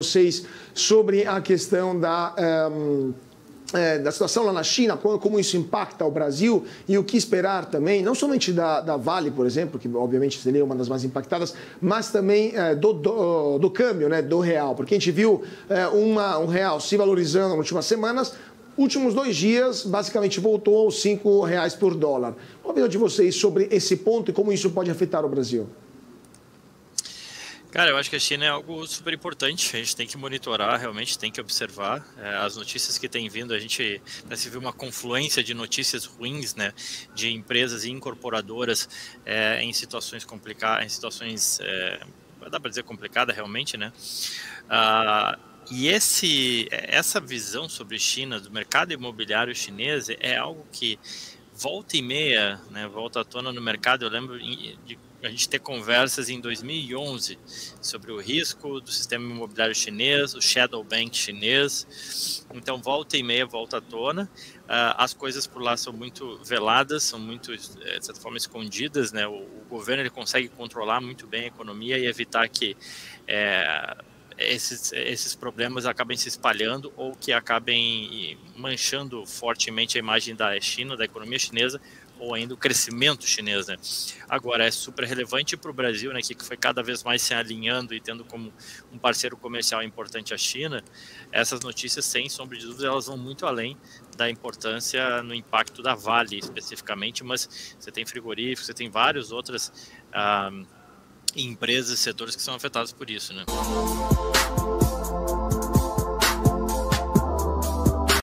vocês sobre a questão da. Um, é, da situação lá na China, como isso impacta o Brasil e o que esperar também, não somente da, da Vale, por exemplo, que obviamente seria uma das mais impactadas, mas também é, do, do, do, câmbio, né, do real, porque a gente viu é, uma, um real se valorizando nas últimas semanas, últimos dois dias basicamente voltou aos cinco reais por dólar. Qual a opinião de vocês sobre esse ponto e como isso pode afetar o Brasil? Cara, eu acho que a China é algo super importante. A gente tem que monitorar, realmente tem que observar é, as notícias que têm vindo. A gente parece ver uma confluência de notícias ruins, né, de empresas e incorporadoras é, em situações complicadas, em situações, é, dá para dizer complicada realmente, né? Ah, e esse, essa visão sobre China, do mercado imobiliário chinês, é algo que volta e meia, né, volta à tona no mercado. Eu lembro de a gente ter conversas em 2011 sobre o risco do sistema imobiliário chinês, o shadow bank chinês. Então, volta e meia, volta à tona. Uh, as coisas por lá são muito veladas, são muito, eh, de certa forma, escondidas. Né? O, o governo ele consegue controlar muito bem a economia e evitar que é, esses, esses problemas acabem se espalhando ou que acabem manchando fortemente a imagem da China, da economia chinesa, ou ainda o crescimento chinês, né? Agora é super relevante para o Brasil, né, que foi cada vez mais se alinhando e tendo como um parceiro comercial importante a China. Essas notícias, sem sombra de dúvida, elas vão muito além da importância no impacto da Vale especificamente, mas você tem frigoríficos, você tem várias outras ah, empresas e setores que são afetados por isso, né?